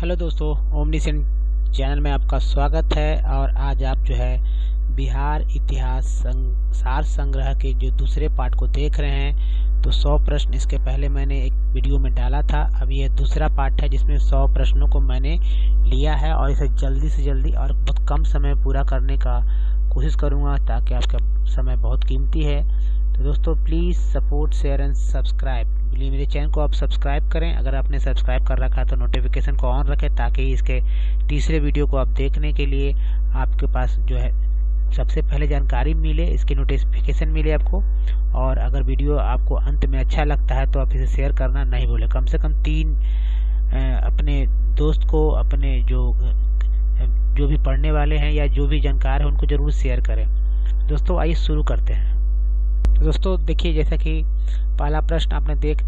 Hello दोस्तों omniscient channel में आपका स्वागत है और आज आप जो है बिहार इतिहास संग, सार संग्रह के जो दूसरे पार्ट को देख रहे हैं। तो 100 प्रश्न इसके पहले मैंने एक वीडियो में डाला था। अब ये दूसरा पार्ट है जिसमें 100 प्रश्नों को मैंने लिया है और इसे जल्दी से जल्दी और बहुत कम समय पूरा करने का कोशिश करूँगा ताकि आपका समय बहुत कीमती है। तो दोस्तों please support share and subscribe please मेरे चैनल को आप सब्सक्राइब करें। अगर आपने सब्सक्राइब कर रखा तो नोटिफिकेशन को ऑन रखें ताकि इसके तीसरे वीडियो को आप देखने के लिए आपके पास जो है सबसे पहले जानकारी मिले, इसकी नोटिफिकेशन मिले आपको। और अगर वीडियो आपको अंत में अच्छा लगता है तो आप इसे शेयर करना नहीं भूलें। कम से कम तीन अपने दोस्त को, अपने जो जो भी पढ़ने वाले हैं या जो भी जानकार है, उनको ज़रूर शेयर करें। दोस्तों, आइए शुरू करते हैं। तो दोस्तों, देखिए, जैसा कि पहला प्रश्न आपने देख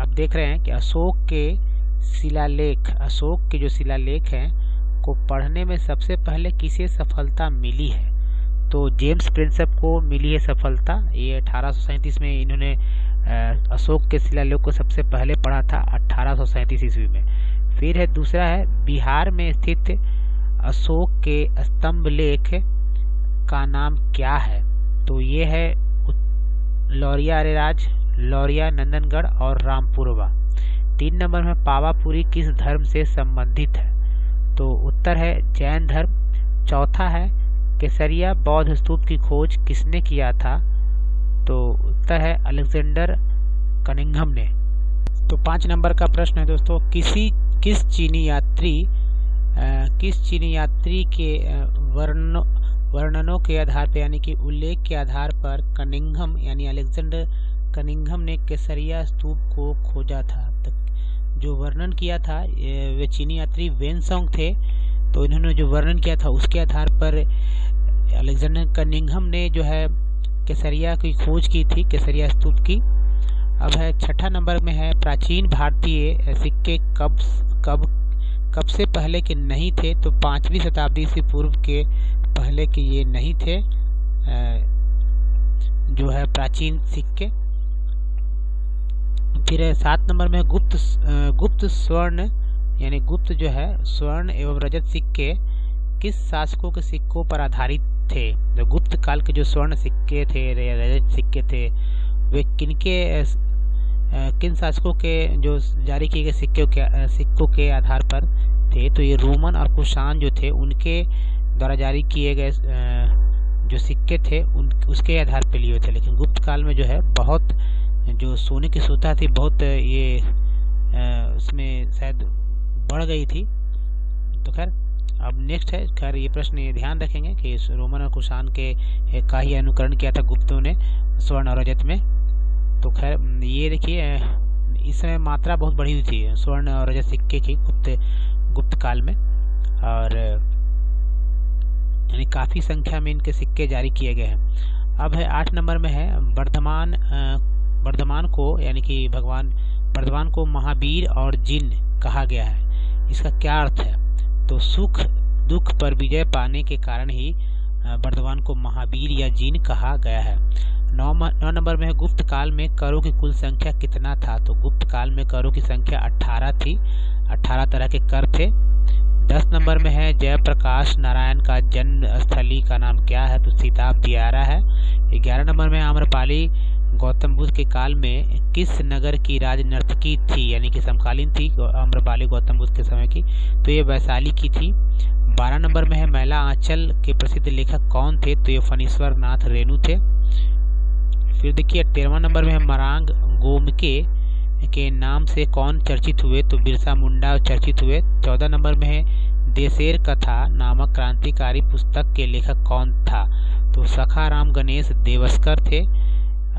आप देख रहे हैं कि अशोक के शिलालेख, अशोक के जो शिलालेख हैं, को पढ़ने में सबसे पहले किसे सफलता मिली है? तो जेम्स प्रिंसप को मिली है सफलता। ये अठारह में इन्होंने अशोक के शिलालेख को सबसे पहले पढ़ा था, अठारह ईस्वी में। फिर है, दूसरा है, बिहार में स्थित अशोक के स्तंभ लेख का नाम क्या है? तो ये है लौरिया अरेराज लौरिया नंदनगढ़ और रामपुरवा। तीन नंबर में पावापुरी किस धर्म से संबंधित है? तो उत्तर है जैन धर्म चौथा है केसरिया बौद्ध स्तूप की खोज किसने किया था? तो उत्तर है अलेक्जेंडर कनिंघम ने। तो पाँच नंबर का प्रश्न है दोस्तों किसी किस चीनी यात्री आ, किस चीनी यात्री के वर्ण वर्णनों के आधार पर यानी कि उल्लेख के आधार पर कनिंघम, यानी अलेक्जेंडर कनिंघम ने केसरिया स्तूप को खोजा था। जो वर्णन किया था वे चीनी यात्री वेनसोंग थे तो इन्होंने जो वर्णन किया था, उसके आधार पर अलेक्जेंडर कनिंघम ने जो है केसरिया की खोज की थी, केसरिया स्तूप की। अब है, छठा नंबर में है, प्राचीन भारतीय सिक्के कब कब कब से पहले के नहीं थे तो पांचवी शताब्दी से पूर्व के पहले के ये नहीं थे जो है प्राचीन सिक्के फिर सात नंबर में गुप्त गुप्त स्वर्ण, यानी गुप्त जो है स्वर्ण एवं रजत सिक्के किस शासकों के सिक्कों पर आधारित थे? जो गुप्त काल के जो स्वर्ण सिक्के थे रजत सिक्के थे, वे किनके किन शासकों के, जो जारी किए गए सिक्कों के सिक्कों के आधार पर थे? तो ये रोमन और कुशान जो थे, उनके द्वारा जारी किए गए जो सिक्के थे, उन, उसके आधार पर लिए थे। लेकिन गुप्त काल में जो है, बहुत, जो सोने की सुविधा थी, बहुत ये उसमें शायद बढ़ गई थी। तो खैर, अब नेक्स्ट है। खैर, ये प्रश्न ये ध्यान रखेंगे कि रोमन और कुशान के का ही अनुकरण किया था गुप्तों ने स्वर्ण और रजत में। तो खैर, ये देखिए इस समय मात्रा बहुत बढ़ी हुई थी, स्वर्ण और रजत सिक्के की गुप्त गुप्त काल में। और यानी काफ़ी संख्या में इनके सिक्के जारी किए गए हैं। अब है, आठ नंबर में है, वर्धमान वर्धमान को, यानी कि भगवान, वर्धमान को महावीर और जिन कहा गया है। इसका क्या अर्थ है? तो सुख, दुख पर विजय पाने के कारण ही वर्धमान को महावीर या जिन कहा गया है। नौ नौ नंबर में है, गुप्त काल में करों की कुल संख्या कितना था? तो गुप्त काल में करों की संख्या 18 थी। 18 तरह के कर थे। दस नंबर में है, जयप्रकाश नारायण का जन्म स्थली का नाम क्या है? तो सीताब दियारा है। ग्यारह नंबर में आम्रपाली। गौतम बुद्ध के काल में किस नगर की राज नर्तकी थी? यानी कि समकालीन थी आम्रपाली गौतम बुद्ध के समय की। तो ये वैशाली की थी। बारह नंबर में है महिला आंचल के प्रसिद्ध लेखक कौन थे? तो ये फनीश्वर नाथ रेणु थे। फिर देखिए तेरहवा नंबर में है मरांग गोमके। के नाम से कौन चर्चित हुए? तो बिरसा मुंडा चर्चित हुए। चौदह नंबर में है, देशेर कथा नामक क्रांतिकारी पुस्तक के लेखक कौन था? तो सखाराम गणेश देवस्कर थे।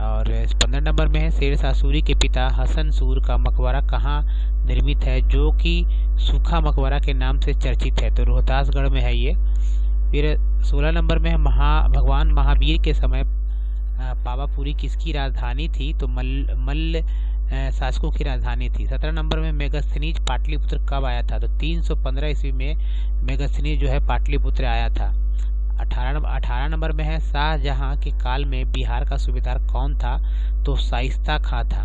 और पंद्रह नंबर में है, शेर सासूरी के पिता हसन सूर का मकबरा कहाँ निर्मित है? जो कि सूखा मकबरा के नाम से चर्चित है। तो रोहतासगढ़ में है ये। फिर सोलह नंबर में है, महा, भगवान महावीर के समय पावापुरी किसकी राजधानी थी? तो मल, मल्ल शासकों की राजधानी थी। सत्रह नंबर में मेगास्थनीज पाटलिपुत्र कब आया था? तो 315 ईस्वी में मेगास्थनीज जो है पाटलिपुत्र आया था। अठारह अठारह नंबर में है शाहजहां के काल में बिहार का सूबेदार कौन था? तो शाइस्ता खां था।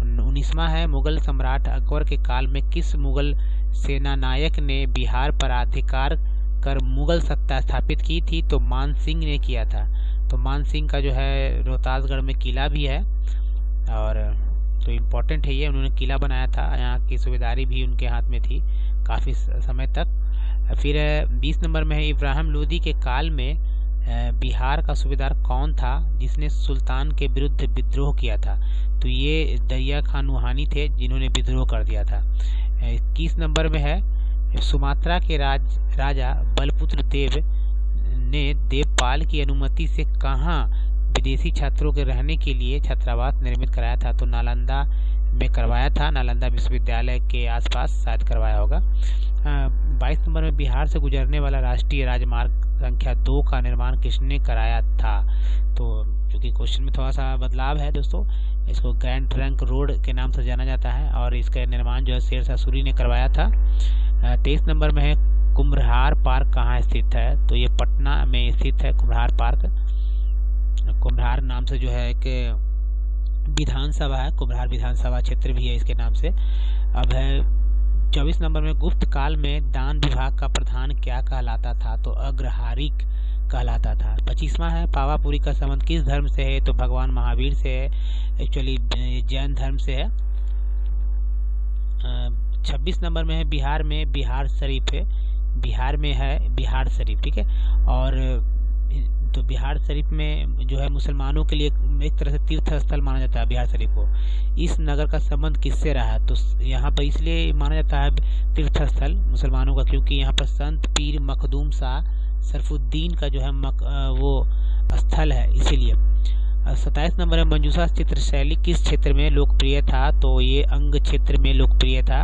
उन्नीसवा है मुगल सम्राट अकबर के काल में किस मुगल सेनानायक ने बिहार पर अधिकार कर मुगल सत्ता स्थापित की थी? तो मान सिंह ने किया था। तो मान सिंह का जो है रोहतासगढ़ में किला भी है और तो इम्पोर्टेंट है ये। उन्होंने किला बनाया था। यहाँ की सुबेदारी भी उनके हाथ में थी काफ़ी समय तक। फिर, बीस नंबर में है इब्राहिम लोदी के काल में बिहार का सूबेदार कौन था जिसने सुल्तान के विरुद्ध विद्रोह किया था? तो ये दरिया खान वहानी थे जिन्होंने विद्रोह कर दिया था। इक्कीस नंबर में है, सुमात्रा के राज, राजा बलपुत्र देव ने देवपाल की अनुमति से कहाँ विदेशी छात्रों के रहने के लिए छात्रावास निर्मित कराया था तो नालंदा में करवाया था। नालंदा विश्वविद्यालय के आसपास शायद करवाया होगा। बाईस नंबर में बिहार से गुजरने वाला राष्ट्रीय राजमार्ग संख्या दो का निर्माण किसने कराया था? तो क्योंकि क्वेश्चन में थोड़ा सा बदलाव है दोस्तों, इसको ग्रैंड ट्रंक रोड के नाम से जाना जाता है और इसका निर्माण जो है शेरशाह सूरी ने करवाया था। तेईस नंबर में है, कुम्भहार पार्क कहाँ स्थित है? तो ये पटना में स्थित है, कुम्भहार पार्क। कुम्भहार नाम से जो है एक विधानसभा है कुम्भहार विधानसभा क्षेत्र भी है इसके नाम से। अब है, चौबीस नंबर में, गुप्त काल में दान विभाग का प्रधान क्या कहलाता था? तो अग्रहारिक कहलाता था। पच्चीसवा है, पावापुरी का संबंध किस धर्म से है? तो भगवान महावीर से है एक्चुअली जैन धर्म से है। छब्बीस नंबर में है, बिहार में बिहार शरीफ है। बिहार में है, बिहार शरीफ, ठीक है? और तो बिहार शरीफ में जो है मुसलमानों के लिए एक तरह से तीर्थ स्थल माना जाता है बिहार शरीफ को। इस नगर का संबंध किससे रहा है? तो यहाँ पर इसलिए माना जाता है तीर्थ स्थल मुसलमानों का क्योंकि यहाँ पर संत पीर मखदूम शाह सरफुद्दीन का जो है मक, वो स्थल है इसीलिए। सत्ताईस नंबर में मंजूसा चित्र शैली किस क्षेत्र में लोकप्रिय था? तो ये अंग क्षेत्र में लोकप्रिय था।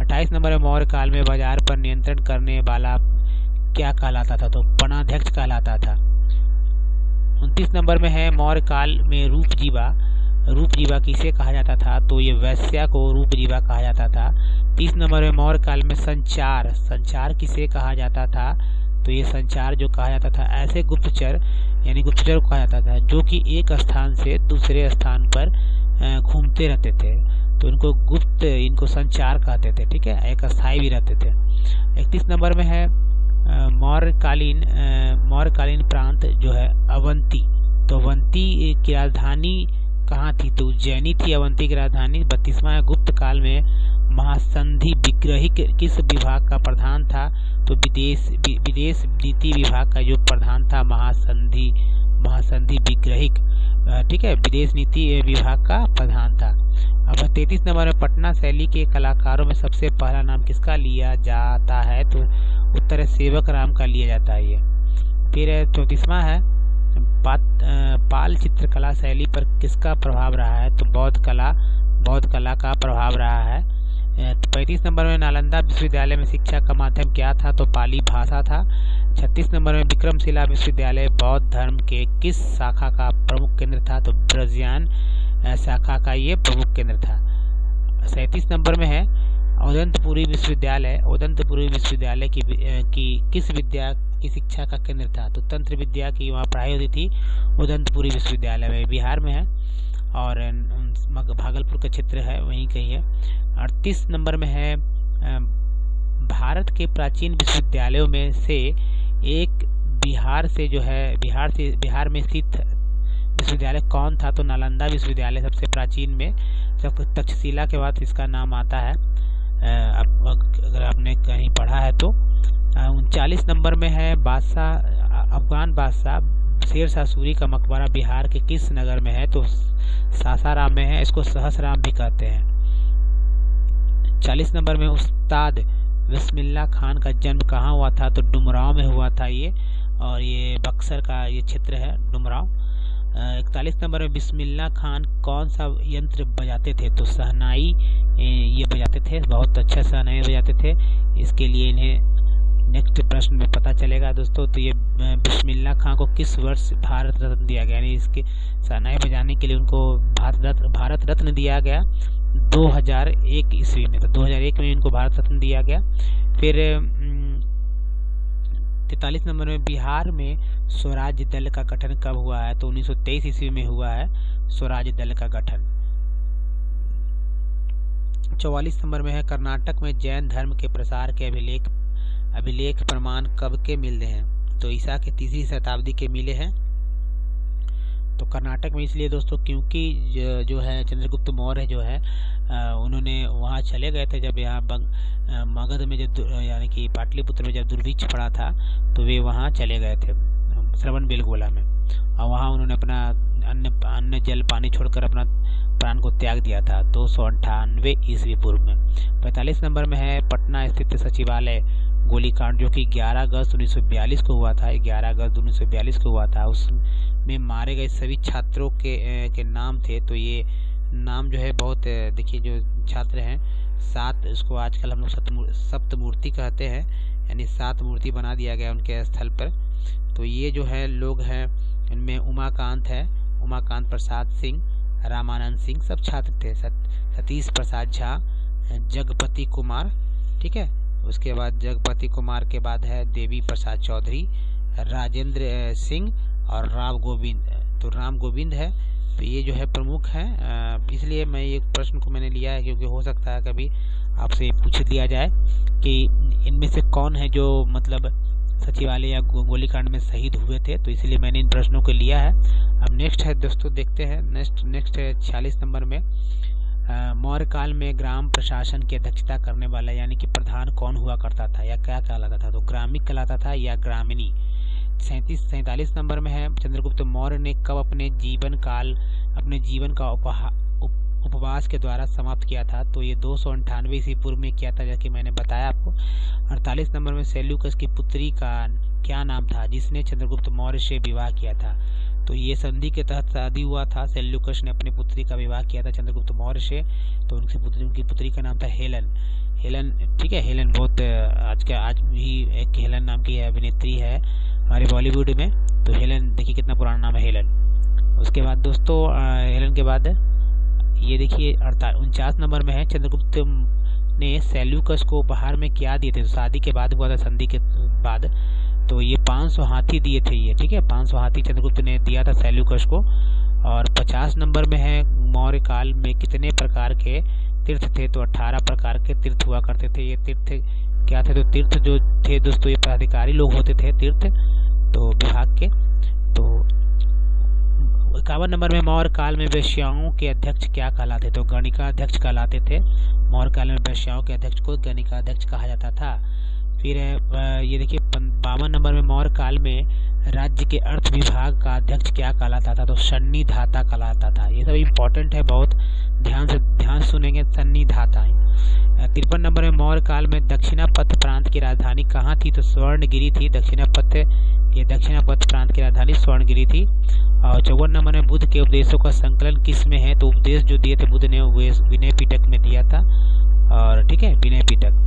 अट्ठाईस नंबर में मौर्य काल में बाज़ार पर नियंत्रण करने वाला क्या कहलाता था? तो पणाध्यक्ष कहलाता था। उनतीस नंबर में है मौर्य काल में रूप जीवा। रूप जीवा किसे कहा जाता था? तो ये वैश्या को रूप जीवा कहा जाता था। तीस नंबर में मौर्य काल में संचार। संचार किसे कहा जाता था? तो ये संचार जो कहा जाता था, ऐसे गुप्तचर, यानी गुप्तचर कहा जाता था, जो कि एक स्थान से दूसरे स्थान पर घूमते रहते थे। तो इनको गुप्त, इनको संचार कहते थे, ठीक है? एक स्थायी भी रहते थे। इकतीस नंबर में है मौर्यकालीन मौर्यकालीन प्रांत जो है, अवंती। तो अवंती की राजधानी कहाँ थी? तो उज्जैनी थी अवंती की राजधानी। बत्तीसवा गुप्त काल में महासंधि विग्रहिक किस विभाग का प्रधान था? तो विदेश विदेश नीति विभाग का जो प्रधान था, महासंधि महासंधि विग्रहिक ठीक है, विदेश नीति विभाग का प्रधान था। अब तैतीस नंबर में पटना शैली के कलाकारों में सबसे पहला नाम किसका लिया जाता है? तो उत्तर है सेवक राम का लिया जाता है ये। फिर चौतीसवा है पाल चित्रकला शैली पर किसका प्रभाव रहा है? तो बौद्ध कला बौद्ध कला का प्रभाव रहा है। तो पैंतीस नंबर में नालंदा विश्वविद्यालय में शिक्षा का माध्यम क्या था? तो पाली भाषा था। छत्तीस नंबर में विक्रमशिला विश्वविद्यालय बौद्ध धर्म के किस शाखा का प्रमुख केंद्र था? तो ब्रजियान शाखा का ये प्रमुख केंद्र था। सैंतीस नंबर में है उदंतपुरी विश्वविद्यालय उदंतपुरी विश्वविद्यालय की, की किस विद्या की शिक्षा का केंद्र था? तो तंत्र विद्या की वहाँ पढ़ाई होती थी उदंतपुरी विश्वविद्यालय में बिहार में है। और भागलपुर का क्षेत्र है वहीं कहीं है। अड़तीस नंबर में है भारत के प्राचीन विश्वविद्यालयों में से एक बिहार से जो है बिहार से बिहार में स्थित विश्वविद्यालय कौन था? तो नालंदा विश्वविद्यालय सबसे प्राचीन में जब तक्षशिला के बाद इसका नाम आता है। अगर आपने कहीं पढ़ा है तो उनचालीस नंबर में है बादशाह अफगान बादशाह, शेर शाह सूरी का मकबरा बिहार के किस नगर में है? तो सासाराम में है, इसको सहसराम भी कहते हैं। चालीस नंबर में उस्ताद बिस्मिल्ला खान का जन्म कहाँ हुआ था? तो डुमराव में हुआ था ये, और ये बक्सर का ये क्षेत्र है, डुमराव। इकतालीस नंबर में बिस्मिल्ला खान, कौन सा यंत्र बजाते थे? तो सहनाई ये बजाते थे, बहुत अच्छा सहनाई बजाते थे। इसके लिए इन्हें नेक्स्ट प्रश्न में पता चलेगा दोस्तों तो ये बिस्मिल्ला खान को किस वर्ष भारत रत्न दिया गया? यानी इसके सहनाई बजाने के लिए उनको भारत रत्न भारत रत्न दिया गया 2001 ईस्वी में। तो 2001 में इनको भारत रत्न दिया गया। फिर तैतालीस नंबर में बिहार में स्वराज दल का गठन कब हुआ है? तो 1923 ईस्वी में हुआ है स्वराज दल का गठन। चौवालीस नंबर में है कर्नाटक में जैन धर्म के प्रसार के अभिलेख अभिलेख प्रमाण कब के मिलते हैं? तो ईसा के तीसरी शताब्दी के मिले हैं। तो कर्नाटक में इसलिए दोस्तों, क्योंकि जो है चंद्रगुप्त मौर्य जो है उन्होंने वहाँ चले गए थे जब यहाँ मगध में जब यानी कि पाटलिपुत्र में जब दुर्भिक्ष पड़ा था तो वे वहाँ चले गए थे, श्रवण बेलगोला में। और वहाँ उन्होंने अपना अन्य अन्य जल पानी छोड़कर अपना प्राण को त्याग दिया था, दो सौ अंठानवे ईस्वी पूर्व में। पैंतालीस नंबर में है, पटना स्थित सचिवालय, गोलीकांड, जो कि 11 अगस्त 1942 को हुआ था 11 अगस्त 1942 को हुआ था उसमें मारे गए सभी छात्रों के के नाम थे तो ये नाम जो है बहुत देखिए जो छात्र हैं, सात इसको आजकल हम लोग सप्तमूर्ति कहते हैं, यानी सात मूर्ति बना दिया गया उनके स्थल पर। तो ये जो है लोग हैं, इनमें उमाकांत है, उमाकांत प्रसाद सिंह, रामानंद सिंह सब छात्र थे सतीश प्रसाद झा, जगपति कुमार, ठीक है? उसके बाद जगपति कुमार के बाद है देवी प्रसाद चौधरी, राजेंद्र सिंह और राम गोविंद तो राम गोविंद है। तो ये जो है प्रमुख है। इसलिए मैं ये प्रश्न को मैंने लिया है क्योंकि हो सकता है कभी आपसे पूछ लिया जाए कि इनमें से कौन है जो मतलब सचिवालय या गोलीकांड में शहीद हुए थे। तो इसलिए मैंने इन प्रश्नों को लिया है। अब नेक्स्ट है दोस्तों, देखते हैं। नेक्स्ट नेक्स्ट है छियालीस नंबर में। मौर्य काल में ग्राम प्रशासन की अध्यक्षता करने वाला यानी कि प्रधान कौन हुआ करता था या क्या कहलाता था? तो ग्रामिक कहलाता था या ग्रामीणी? सैंतीस सैंतालीस नंबर में है। चंद्रगुप्त मौर्य ने कब अपने जीवन काल अपने जीवन का उपवास के द्वारा समाप्त किया था? तो ये दो सौ अंठानवे ईस्वी पूर्व में किया था, जैसे मैंने बताया आपको। अड़तालीस नंबर में सेल्यूकस की पुत्री का क्या नाम था, जिसने चंद्रगुप्त मौर्य से विवाह किया था? तो ये संधि के तहत शादी हुआ था। सेल्यूकस ने अपनी पुत्री का विवाह किया था चंद्रगुप्त मौर्य से। तो उनकी पुत्री उनकी पुत्री का नाम था हेलन। हेलन, ठीक है, हेलन बहुत, आज का, आज भी एक हेलन नाम की अभिनेत्री है। हमारे बॉलीवुड में तो हेलन, देखिए कितना पुराना नाम है हेलन। उसके बाद दोस्तों हेलन के बाद, ये देखिए उनचास नंबर में है, चंद्रगुप्त ने सेल्यूकस को उपहार में क्या दिए थे? तो शादी के बाद हुआ था, संधि के बाद। तो ये 500 हाथी दिए थे ये, ठीक है? 500 हाथी चंद्रगुप्त ने दिया था सेल्यूकस को और 50 नंबर में है, मौर्य काल में कितने प्रकार के तीर्थ थे? तो 18 प्रकार के तीर्थ हुआ करते थे। ये तीर्थ क्या थे? तो तीर्थ जो थे दोस्तों, ये पदाधिकारी लोग होते थे, तीर्थ। तो विभाग के तो इक्यावन नंबर में मौर्य काल में वेश्याओं के अध्यक्ष क्या कहलाते तो गणिका अध्यक्ष कहलाते थे। मौर्य काल में वेश्याओं के अध्यक्ष को गणिका अध्यक्ष कहा जाता था। फिर ये देखिए, बावन नंबर में मौर्य काल में राज्य के अर्थ विभाग का अध्यक्ष क्या कहलाता था? तो सन्नी धाता कहलाता था। ये सब इम्पोर्टेंट है, बहुत ध्यान से, ध्यान सुनेंगे, सन्नी धाता तिरपन नंबर में मौर्य काल में दक्षिणापथ प्रांत की राजधानी कहाँ थी? तो स्वर्णगिरी थी। दक्षिणापथ ये दक्षिणापथ प्रांत की राजधानी स्वर्णगिरी थी। और चौवन नंबर में बुद्ध के उपदेशों का संकलन किसमें है तो उपदेश जो दिए थे बुद्ध ने विनय पीटक में दिया था। और ठीक है, विनय पीटक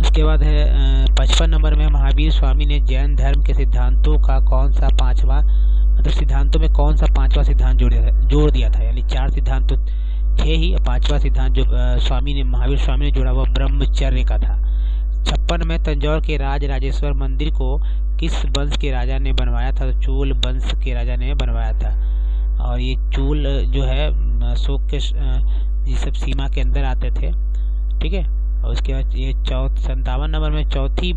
उसके बाद है पचपन नंबर में महावीर स्वामी ने जैन धर्म के सिद्धांतों का कौन सा पांचवा मतलब सिद्धांतों में कौन सा पांचवा सिद्धांत जोड़ जोड़ दिया था? यानी चार सिद्धांत तो थे ही पांचवा सिद्धांत जो स्वामी ने, महावीर स्वामी ने जोड़ा हुआ ब्रह्मचर्य का था। छप्पन में तंजौर के राज राजेश्वर मंदिर को किस वंश के राजा ने बनवाया था? तो चूल वंश के राजा ने बनवाया था। और ये चूल जो है, अशोक के ये सब सीमा के अंदर आते थे। ठीक है? और उसके बाद ये चौथ संतावन नंबर में चौथी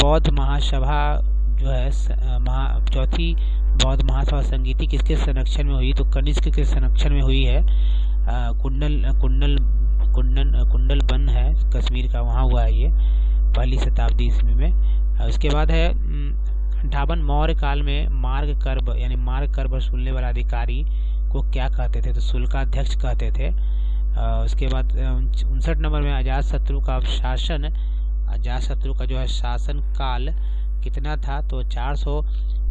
बौद्ध महासभा जो है महा, चौथी बौद्ध महासभा संगीति किसके संरक्षण में हुई? तो कनिष्क के संरक्षण में हुई है। कुंडल कुंडल कुंडल कुंडल बन है, कश्मीर का, वहाँ हुआ है ये, पहली शताब्दी ईस्वी में। उसके बाद है ढाबन मौर्य काल में मार्ग कर्ब, यानी मार्ग कर्ब सुनने वाला अधिकारी को क्या कहते थे? तो शुल्काध्यक्ष कहते थे। उसके बाद उनसठ नंबर में अजात शत्रु का शासन, अजात शत्रु का जो है शासन काल कितना था? तो चार सौ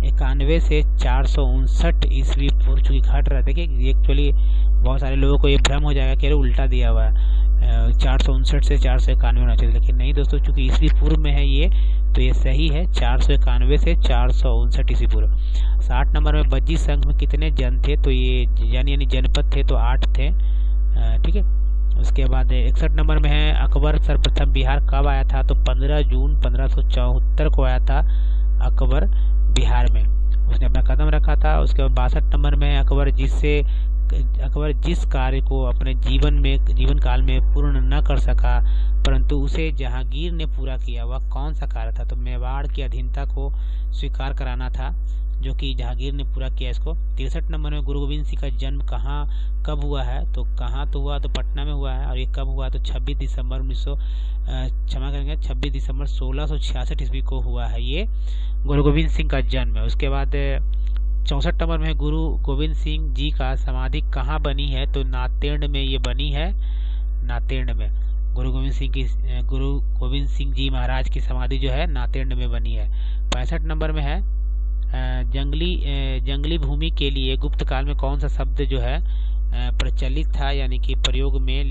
इक्यानवे से चार सौ उनसठ ईस्वी पूर्व, चूँकि घट रहा देखिए एक्चुअली बहुत सारे लोगों को ये भ्रम हो जाएगा कि उल्टा दिया हुआ है। चार सौ उनसठ से चार सौ इक्यानवे होना चाहिए। लेकिन नहीं दोस्तों, चूँकि ईस्वी पूर्व में है ये तो ये सही है, चार सौ इक्यानवे से चार सौ उनसठ ईस्वी पूर्व। साठ नंबर में बज्जी संघ में कितने जन थे? तो ये जन यानी जनपद थे तो आठ थे। ठीक है? उसके बाद इकसठ नंबर में है, अकबर सर्वप्रथम बिहार कब आया था? तो 15 जून पंद्रह सौ चौहत्तर को आया था अकबर बिहार में। उसने अपना कदम रखा था। उसके बाद बासठ नंबर में अकबर जिससे अकबर जिस कार्य को अपने जीवन में, जीवन काल में पूर्ण न कर सका, परंतु उसे जहांगीर ने पूरा किया, वह कौन सा कार्य था? तो मेवाड़ की अधीनता को स्वीकार कराना था, जो कि जहांगीर ने पूरा किया। इसको तिरसठ नंबर में गुरु गोविंद सिंह का जन्म कहाँ, कब हुआ है? तो कहाँ तो हुआ तो पटना में हुआ है, और ये कब हुआ? तो 26 दिसंबर उन्नीस सौ क्षमा करेंगे 26 दिसंबर सोलह ईस्वी को हुआ है ये गुरु गोविंद सिंह का जन्म। है उसके बाद चौसठ नंबर में गुरु गोविंद सिंह जी का समाधि कहाँ बनी है? तो नातेर्ण में ये बनी है नातेर्ण में। गुरु गोविंद सिंह की, गुरु गोविंद सिंह जी महाराज की समाधि जो है नातेर्ण में बनी है। पैंसठ नंबर में है जंगली जंगली भूमि के लिए गुप्त काल में कौन सा शब्द जो है प्रचलित था, यानी कि प्रयोग में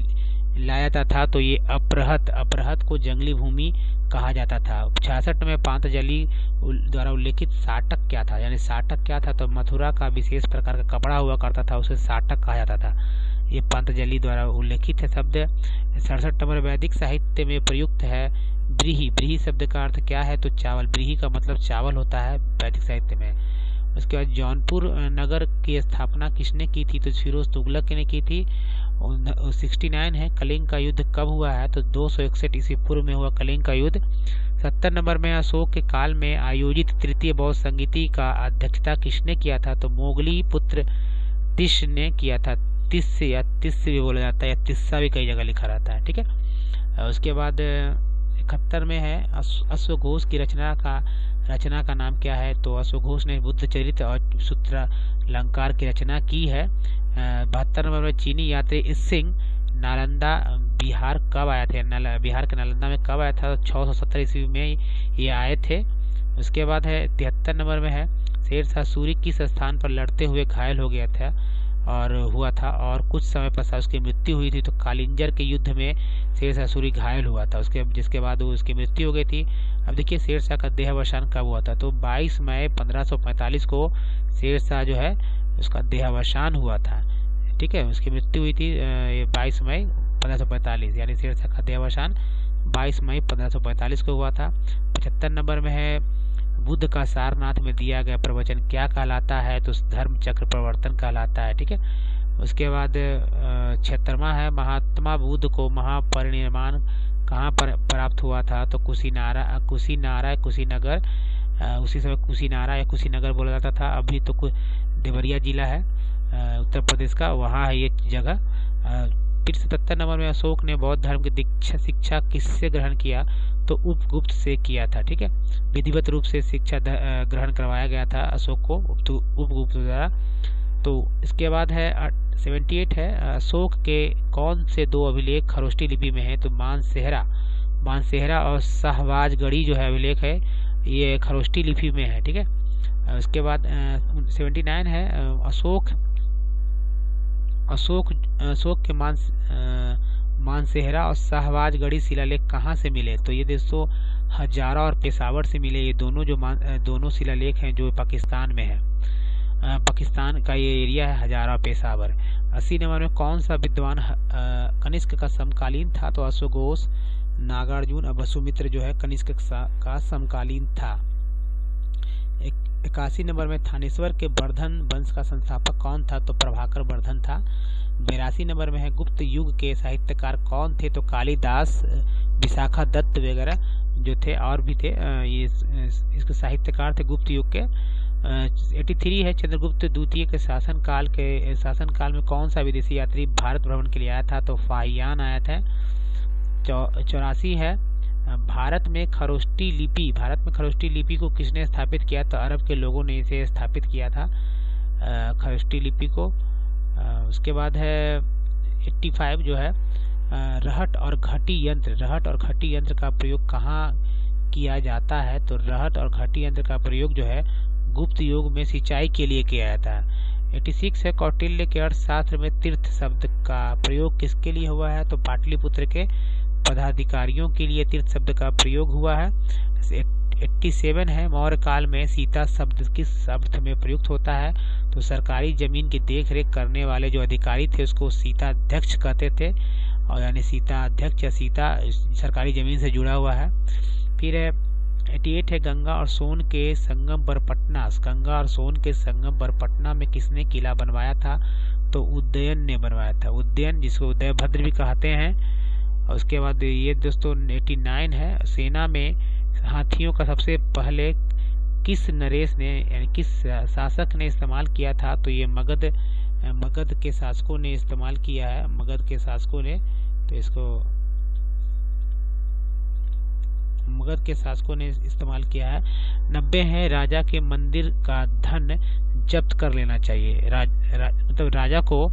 लाया जाता था तो ये अपरहत। अपरहत को जंगली भूमि कहा जाता था। छियासठ में पांतजलि द्वारा उल्लेखित साटक क्या था? यानी साटक क्या था? तो मथुरा का विशेष प्रकार का कपड़ा हुआ करता था, उसे साटक कहा जाता था। ये पंतजलि द्वारा उल्लेखित है शब्द। सड़सठ नंबर वैदिक साहित्य में प्रयुक्त है ब्रीही। ब्रीही शब्द का अर्थ क्या है? तो चावल। ब्रीही का मतलब चावल होता है वैदिक साहित्य में। उसके बाद जौनपुर नगर की स्थापना किसने की थी? तो फिरोज तुगलक ने की थी। सिक्सटी नाइन है, कलिंग का युद्ध कब हुआ है? तो दो सौ इकसठ ईस्वी पूर्व में हुआ कलिंग का युद्ध। सत्तर नंबर में अशोक के काल में आयोजित तृतीय बौद्ध संगीति का अध्यक्षता किसने किया था? तो मोगली पुत्र तिश ने किया था। तिस्स या तिस्स भी बोला जाता है, या तिस्सा भी कई जगह लिखा रहता है, ठीक है? उसके बाद इकहत्तर में है अश्वघोष की रचना का रचना का नाम क्या है? तो अश्वघोष ने बुद्ध चरित्र और सूत्र अलंकार की रचना की है। बहत्तर नंबर में चीनी यात्री सिंह नालंदा, बिहार कब आया थे? बिहार के नालंदा में कब आया था? छः सौ सत्तर ईस्वी में ये आए थे। उसके बाद है, तिहत्तर नंबर में है, शेर शाह सूरी किस स्थान पर लड़ते हुए घायल हो गया था? और हुआ था, और कुछ समय पश्चात उसकी मृत्यु हुई थी तो कालिंजर के युद्ध में शेर शाह सूरी घायल हुआ था। उसके, जिसके बाद उसकी मृत्यु हो गई थी। अब देखिए, शेर शाह का देहावसान कब हुआ था? तो 22 मई 1545 को शेर शाह जो है उसका देहावसान हुआ था। ठीक है? उसकी मृत्यु हुई थी बाईस मई पंद्रह यानी शेर शाह का देहावसान 22 मई 1545 को हुआ था। पचहत्तर नंबर में है, बुद्ध का सारनाथ में दिया गया प्रवचन क्या कहलाता है? तो धर्म चक्र प्रवर्तन कहलाता है, ठीक है? उसके बाद छिहत्तरवा है, महात्मा बुद्ध को महापरिनिर्माण कहाँ पर प्राप्त हुआ था? तो कुशीनारा कुशीनारा, कुशीनगर उसी समय कुशीनारा या कुशीनगर बोला जाता था। अभी तो देवरिया जिला है उत्तर प्रदेश का, वहाँ है ये जगह। फिर सतहत्तर नंबर में अशोक ने बौद्ध धर्म की दीक्षा, शिक्षा किससे ग्रहण किया? तो उपगुप्त से किया था, ठीक है? विधिवत रूप से शिक्षा ग्रहण करवाया गया था अशोक को उपगुप्त द्वारा। तो इसके बाद है सेवेंटी एट है, अशोक के कौन से दो अभिलेख खरोष्टी लिपि में है? तो मानसेहरा मानसेहरा और शाहबाजगढ़ी जो है अभिलेख है, ये खरोष्टी लिपि में है, ठीक है? उसके बाद सेवेंटी नाइन है अशोक। अशोक अशोक के मान मानसेहरा और शाहबाजगढ़ी शिलालेख कहाँ से मिले? तो ये दोस्तों, हजारा और पेशावर से मिले ये दोनों जो मान दोनों शिलालेख हैं जो पाकिस्तान में है। पाकिस्तान का ये एरिया है हजारा पेशावर। अस्सी नंबर में कौन सा विद्वान कनिष्क का समकालीन था? तो अशोकोश नागार्जुन और वसुमित्र जो है कनिष्क का समकालीन था। इक्यासी नंबर में थानेश्वर के वर्धन वंश का संस्थापक कौन था? तो प्रभाकर वर्धन था। बेरासी नंबर में है गुप्त युग के साहित्यकार कौन थे? तो कालिदास, विशाखा दत्त वगैरह जो थे और भी थे। ये इसके साहित्यकार थे गुप्त युग के। एटी थ्री है चंद्रगुप्त द्वितीय के शासन काल के शासन काल में कौन सा विदेशी यात्री भारत भ्रमण के लिए आया था? तो फाहियान आया था। चौरासी है भारत में खरोष्टी लिपि, भारत में खरोष्टी लिपि को किसने स्थापित किया तो अरब के लोगों ने इसे स्थापित किया था खरोष्टी लिपि को। उसके बाद है 85 जो है रहट और घटी यंत्र। रहट और घटी यंत्र का प्रयोग कहाँ किया जाता है? तो रहट और घटी यंत्र का प्रयोग जो है, गुप्त युग में सिंचाई के लिए किया जाता है। 86 है, कौटिल्य के अर्थशास्त्र में तीर्थ शब्द का प्रयोग किसके लिए हुआ है? तो पाटलिपुत्र के पदाधिकारियों के लिए तीर्थ शब्द का प्रयोग हुआ है। 87 है, मौर्य काल में सीता शब्द किस शब्द में प्रयुक्त होता है? तो सरकारी ज़मीन की देखरेख करने वाले जो अधिकारी थे, उसको सीता अध्यक्ष कहते थे, और यानी सीता अध्यक्ष या सीता सरकारी ज़मीन से जुड़ा हुआ है। फिर एटी एट है, गंगा और सोन के संगम पर पटना। गंगा और सोन के संगम पर पटना में किसने किला बनवाया था? तो उदयन ने बनवाया था। उदयन, जिसको उदय भद्र भी कहते हैं और उसके बाद ये दोस्तों 89 है। सेना में हाथियों का सबसे पहले किस नरेश ने यानी किस शासक ने इस्तेमाल किया था? तो ये मगध मगध के शासकों ने इस्तेमाल किया है। मगध के शासकों ने तो इसको मगध के शासकों ने इस्तेमाल किया है। नब्बे है राजा के मंदिर का धन जब्त कर लेना चाहिए। राज, रा, मतलब राजा को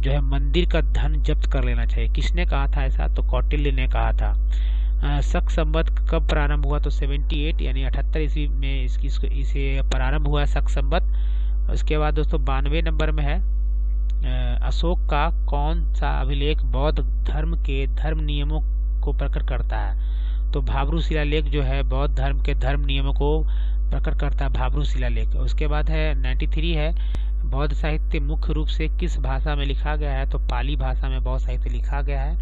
जो है मंदिर का धन जब्त कर लेना चाहिए। किसने कहा था ऐसा? तो कौटिल्य ने कहा था। शक संबत कब प्रारंभ हुआ? तो 78 यानी अठहत्तर ईस्वी में इसकी इसे प्रारंभ हुआ शक संबत उसके बाद दोस्तों बानवे नंबर में है। अशोक का कौन सा अभिलेख बौद्ध धर्म के धर्म नियमों को प्रकट करता है? तो भाबरू शिलालेख जो है बौद्ध धर्म के धर्म नियमों को प्रकट करता है भाबरू शिलालेख। उसके बाद है 93 है। बौद्ध साहित्य मुख्य रूप से किस भाषा में लिखा गया है? तो पाली भाषा में बौद्ध साहित्य लिखा गया है।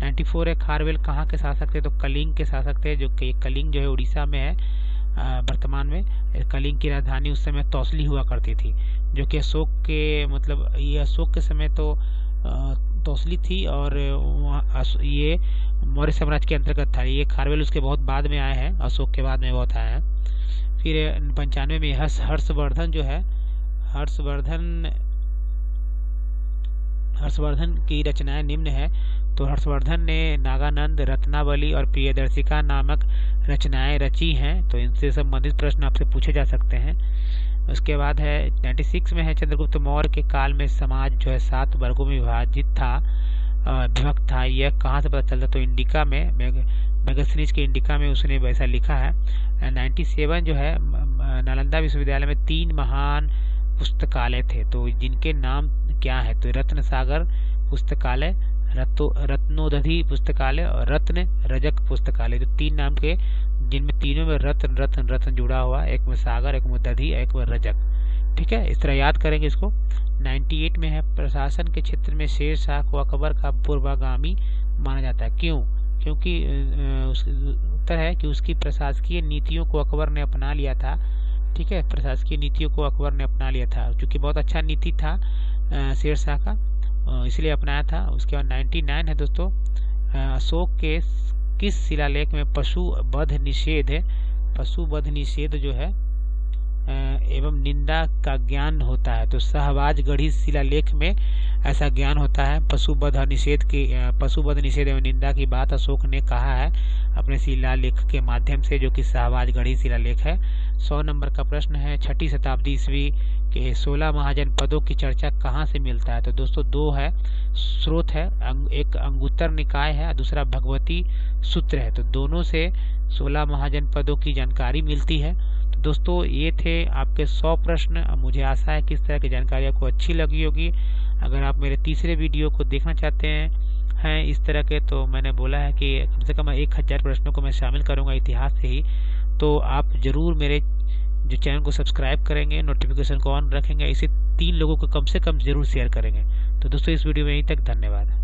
94 है, खारवेल कहाँ के शासक थे? तो कलिंग के शासक थे, जो कि कलिंग जो है उड़ीसा में है वर्तमान में। कलिंग की राजधानी उस समय तौसली हुआ करती थी, जो कि अशोक के मतलब ये अशोक के समय तो तौसली थी और ये मौर्य साम्राज्य के अंतर्गत था। ये खारवेल उसके बहुत बाद में आए हैं, अशोक के बाद में बहुत आए हैं। फिर पंचानवे में हर्ष हर्षवर्धन जो है हर्षवर्धन हर्षवर्धन की रचनाएँ निम्न है। तो हर्षवर्धन ने नागानंद, रत्नावली और प्रियदर्शिका नामक रचनाएँ रची हैं। तो इनसे संबंधित प्रश्न आपसे पूछे जा सकते हैं। उसके बाद है 96 में है चंद्रगुप्त मौर्य के काल में समाज जो है सात वर्गों में विभाजित था। विभक्त था यह कहाँ से पता चलता? तो इंडिका में मेगासनीज के इंडिका में उसने वैसा लिखा है। 97 जो है नालंदा विश्वविद्यालय में तीन महान पुस्तकालय थे। तो जिनके नाम क्या है? तो रत्न सागर पुस्तकालय रत्तो रत्नोदधि पुस्तकालय और रत्न रजक पुस्तकालय। जो तीन नाम के, जिनमें तीनों में रत्न रत्न रत्न जुड़ा हुआ, एक में सागर, एक में दधि, एक में रजक। ठीक है? इस तरह याद करेंगे इसको। 98 में है, प्रशासन के क्षेत्र में शेर शाह को अकबर का पूर्वागामी माना जाता है। क्यों? क्योंकि उत्तर है कि उसकी प्रशासकीय नीतियों को अकबर ने अपना लिया था। ठीक है? प्रशासकीय नीतियों को अकबर ने अपना लिया था। क्योंकि बहुत अच्छा नीति था शेर शाह का इसलिए अपनाया था। उसके बाद 99 है दोस्तों अशोक के किस शिलालेख में पशु बध निषेध पशु बध निषेध जो है एवं निंदा का ज्ञान होता है। तो सहवाज गढ़ी शिलालेख में ऐसा ज्ञान होता है। पशुबध निषेध की पशुबध निषेध एवं निंदा की बात अशोक ने कहा है अपने शिलालेख के माध्यम से, जो कि सहवाज गढ़ी शिलालेख है। सौ नंबर का प्रश्न है, छठी शताब्दी ईस्वी के सोलह महाजन पदों की चर्चा कहाँ से मिलता है? तो दोस्तों, दो है, स्रोत है एक अंगुत्तर निकाय है दूसरा भगवती सूत्र है। तो दोनों से सोलह महाजन पदों की जानकारी मिलती है। दोस्तों, ये थे आपके सौ प्रश्न। मुझे आशा है कि इस तरह की जानकारी आपको अच्छी लगी होगी। अगर आप मेरे तीसरे वीडियो को देखना चाहते हैं हैं इस तरह के तो मैंने बोला है कि कम से कम एक हज़ार प्रश्नों को मैं शामिल करूँगा इतिहास से ही। तो आप ज़रूर मेरे जो चैनल को सब्सक्राइब करेंगे, नोटिफिकेशन को ऑन रखेंगे, इसे तीन लोगों को कम से कम ज़रूर शेयर करेंगे। तो दोस्तों, इस वीडियो में यहीं तक। धन्यवाद।